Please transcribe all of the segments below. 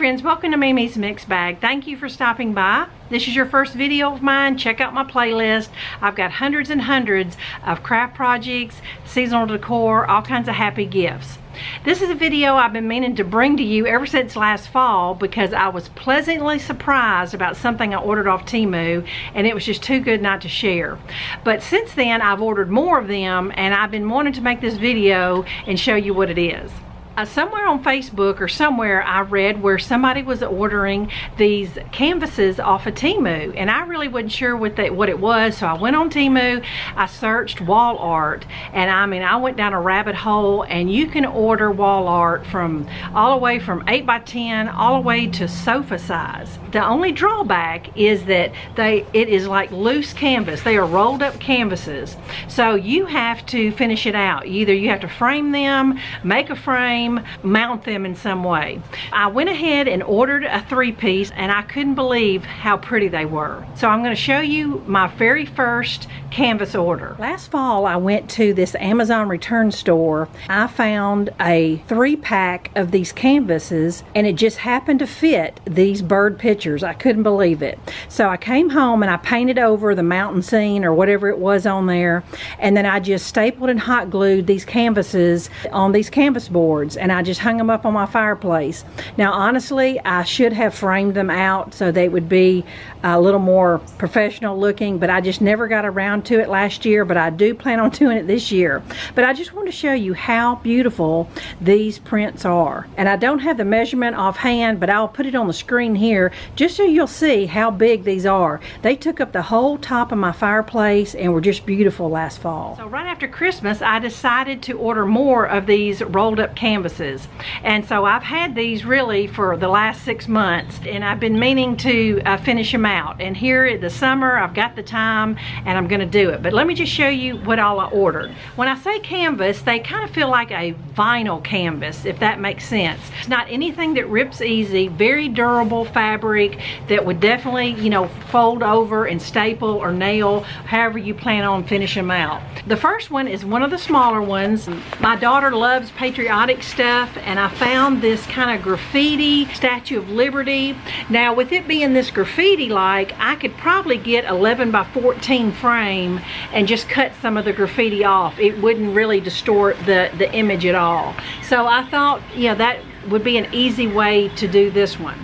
friends, welcome to Mimi's Mixed Bag. Thank you for stopping by. This is your first video of mine. Check out my playlist. I've got hundreds and hundreds of craft projects, seasonal decor, all kinds of happy gifts. This is a video I've been meaning to bring to you ever since last fall because I was pleasantly surprised about something I ordered off Temu and it was just too good not to share. But since then I've ordered more of them and I've been wanting to make this video and show you what it is uh, somewhere on Facebook or somewhere I read where somebody was ordering these canvases off of Temu and I really wasn't sure what, they, what it was so I went on Temu, I searched wall art and I mean I went down a rabbit hole and you can order wall art from all the way from 8 by 10 all the way to sofa size. The only drawback is that they it is like loose canvas. They are rolled up canvases so you have to finish it out. Either you have to frame them, make a frame, frame, mount them in some way. I went ahead and ordered a three piece and I couldn't believe how pretty they were. So I'm gonna show you my very first canvas order. Last fall I went to this Amazon return store. I found a three pack of these canvases and it just happened to fit these bird pictures. I couldn't believe it. So I came home and I painted over the mountain scene or whatever it was on there and then I just stapled and hot glued these canvases on these canvas boards and I just hung them up on my fireplace. Now honestly I should have framed them out so they would be a little more professional looking but I just never got around to it last year, but I do plan on doing it this year. But I just want to show you how beautiful these prints are. And I don't have the measurement offhand, but I'll put it on the screen here just so you'll see how big these are. They took up the whole top of my fireplace and were just beautiful last fall. So right after Christmas, I decided to order more of these rolled up canvases. And so I've had these really for the last six months and I've been meaning to uh, finish them out. And here in the summer, I've got the time and I'm gonna do it. But let me just show you what all I ordered. When I say canvas, they kind of feel like a vinyl canvas, if that makes sense. It's not anything that rips easy, very durable fabric that would definitely, you know, fold over and staple or nail, however you plan on finishing them out. The first one is one of the smaller ones. My daughter loves patriotic stuff and I found this kind of graffiti Statue of Liberty. Now with it being this graffiti like, I could probably get 11 by 14 frame and just cut some of the graffiti off. It wouldn't really distort the, the image at all. So I thought, you know, that would be an easy way to do this one.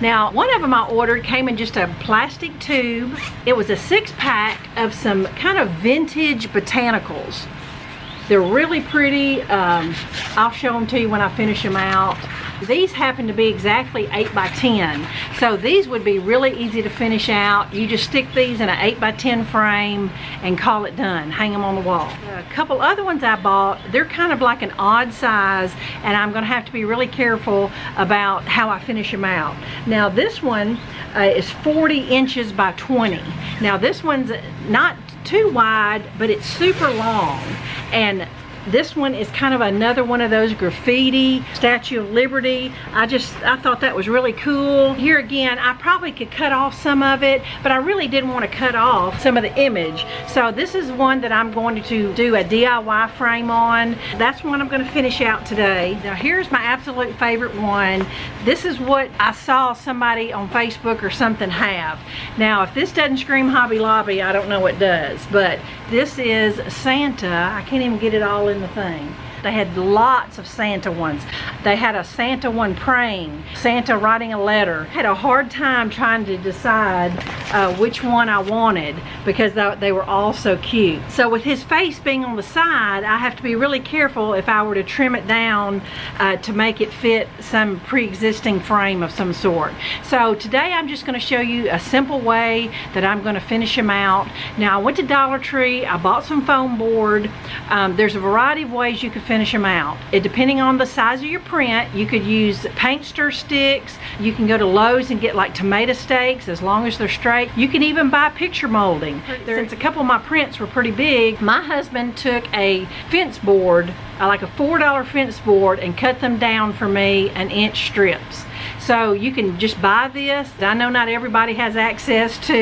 Now, one of them I ordered came in just a plastic tube. It was a six pack of some kind of vintage botanicals. They're really pretty. Um, I'll show them to you when I finish them out. These happen to be exactly 8 by 10 so these would be really easy to finish out. You just stick these in an 8 by 10 frame and call it done. Hang them on the wall. A couple other ones I bought, they're kind of like an odd size and I'm going to have to be really careful about how I finish them out. Now this one uh, is 40 inches by 20. Now this one's not too wide but it's super long. And this one is kind of another one of those graffiti, Statue of Liberty. I just, I thought that was really cool. Here again, I probably could cut off some of it, but I really didn't want to cut off some of the image. So this is one that I'm going to do a DIY frame on. That's one I'm going to finish out today. Now here's my absolute favorite one. This is what I saw somebody on Facebook or something have. Now if this doesn't scream Hobby Lobby, I don't know what does, but this is Santa. I can't even get it all in the thing. They had lots of Santa ones. They had a Santa one praying, Santa writing a letter. Had a hard time trying to decide uh, which one I wanted because they were all so cute. So with his face being on the side, I have to be really careful if I were to trim it down uh, to make it fit some pre-existing frame of some sort. So today I'm just gonna show you a simple way that I'm gonna finish them out. Now I went to Dollar Tree, I bought some foam board. Um, there's a variety of ways you can finish them out. It, depending on the size of your print, you could use paint stir sticks. You can go to Lowe's and get like tomato stakes as long as they're straight. You can even buy picture molding. Since a couple of my prints were pretty big, my husband took a fence board uh, like a $4 fence board and cut them down for me an inch strips. So you can just buy this. I know not everybody has access to,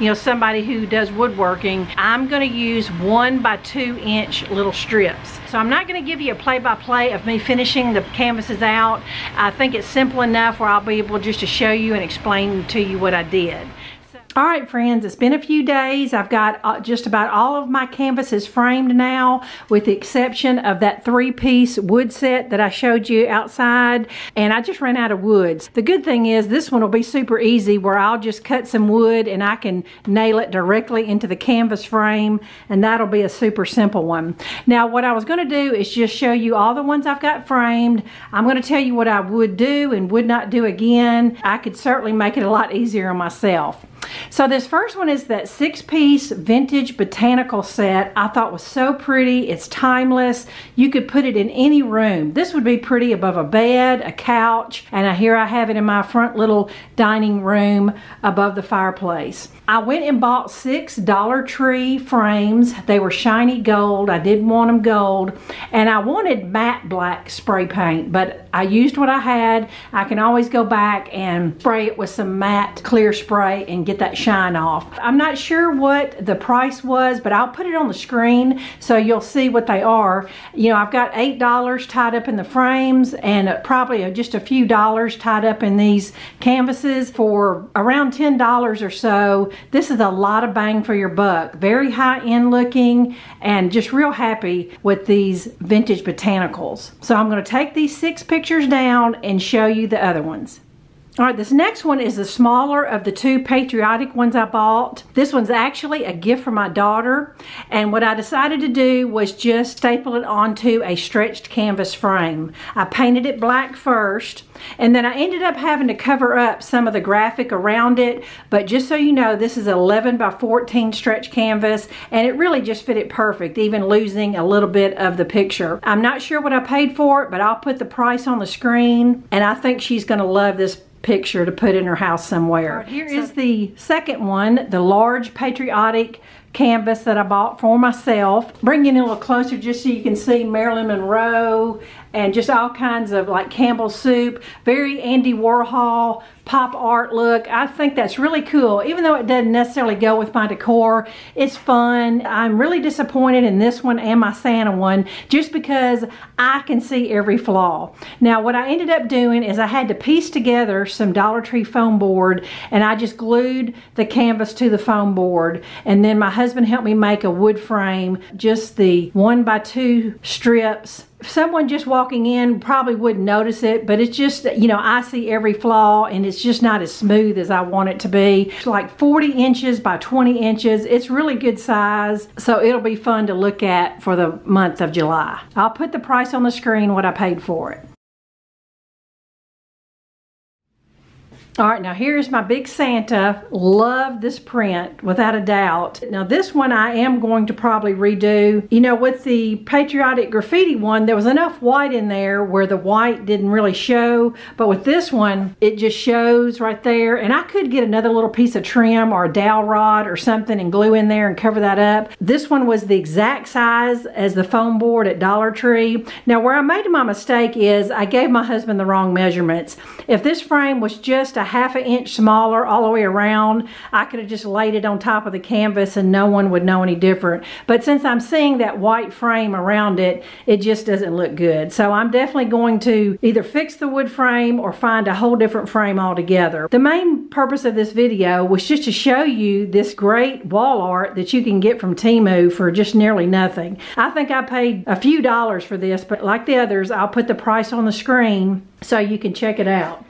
you know, somebody who does woodworking. I'm gonna use one by two inch little strips. So I'm not gonna give you a play-by-play -play of me finishing the canvases out. I think it's simple enough where I'll be able just to show you and explain to you what I did. All right, friends, it's been a few days. I've got uh, just about all of my canvases framed now, with the exception of that three-piece wood set that I showed you outside, and I just ran out of woods. The good thing is this one will be super easy where I'll just cut some wood and I can nail it directly into the canvas frame, and that'll be a super simple one. Now, what I was gonna do is just show you all the ones I've got framed. I'm gonna tell you what I would do and would not do again. I could certainly make it a lot easier on myself. So this first one is that six-piece vintage botanical set. I thought was so pretty. It's timeless. You could put it in any room. This would be pretty above a bed, a couch, and here I have it in my front little dining room above the fireplace. I went and bought six Dollar Tree frames. They were shiny gold. I didn't want them gold. And I wanted matte black spray paint, but I used what I had. I can always go back and spray it with some matte clear spray and get that shine off. I'm not sure what the price was, but I'll put it on the screen so you'll see what they are. You know, I've got $8 tied up in the frames and probably just a few dollars tied up in these canvases for around $10 or so. This is a lot of bang for your buck. Very high-end looking and just real happy with these vintage botanicals. So I'm going to take these six pictures down and show you the other ones. All right, this next one is the smaller of the two patriotic ones I bought. This one's actually a gift for my daughter. And what I decided to do was just staple it onto a stretched canvas frame. I painted it black first, and then I ended up having to cover up some of the graphic around it. But just so you know, this is 11 by 14 stretch canvas, and it really just fit it perfect, even losing a little bit of the picture. I'm not sure what I paid for it, but I'll put the price on the screen, and I think she's gonna love this picture to put in her house somewhere. Right, here so, is the second one, the large patriotic canvas that I bought for myself. Bring it in a little closer just so you can see Marilyn Monroe and just all kinds of like Campbell soup. Very Andy Warhol pop art look. I think that's really cool. Even though it doesn't necessarily go with my decor, it's fun. I'm really disappointed in this one and my Santa one just because I can see every flaw. Now what I ended up doing is I had to piece together some Dollar Tree foam board and I just glued the canvas to the foam board and then my husband helped me make a wood frame, just the one by two strips someone just walking in probably wouldn't notice it, but it's just, you know, I see every flaw and it's just not as smooth as I want it to be. It's like 40 inches by 20 inches. It's really good size, so it'll be fun to look at for the month of July. I'll put the price on the screen, what I paid for it. All right, now here's my big Santa. Love this print, without a doubt. Now this one I am going to probably redo. You know, with the patriotic graffiti one, there was enough white in there where the white didn't really show. But with this one, it just shows right there. And I could get another little piece of trim or a dowel rod or something and glue in there and cover that up. This one was the exact size as the foam board at Dollar Tree. Now where I made my mistake is I gave my husband the wrong measurements. If this frame was just a half an inch smaller all the way around, I could have just laid it on top of the canvas and no one would know any different. But since I'm seeing that white frame around it, it just doesn't look good. So I'm definitely going to either fix the wood frame or find a whole different frame altogether. The main purpose of this video was just to show you this great wall art that you can get from Temu for just nearly nothing. I think I paid a few dollars for this, but like the others, I'll put the price on the screen so you can check it out.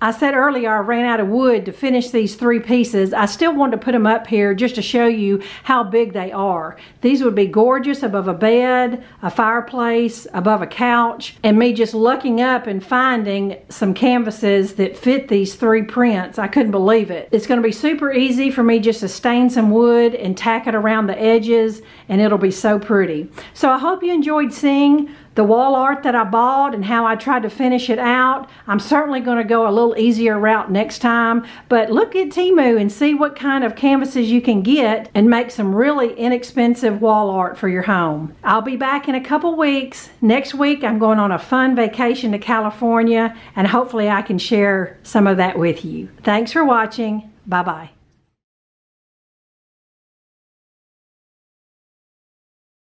I said earlier I ran out of wood to finish these three pieces. I still wanted to put them up here just to show you how big they are. These would be gorgeous above a bed, a fireplace, above a couch, and me just looking up and finding some canvases that fit these three prints. I couldn't believe it. It's going to be super easy for me just to stain some wood and tack it around the edges, and it'll be so pretty. So I hope you enjoyed seeing the wall art that I bought and how I tried to finish it out. I'm certainly going to go a little easier route next time, but look at Temu and see what kind of canvases you can get and make some really inexpensive wall art for your home. I'll be back in a couple weeks. Next week I'm going on a fun vacation to California and hopefully I can share some of that with you. Thanks for watching. Bye-bye.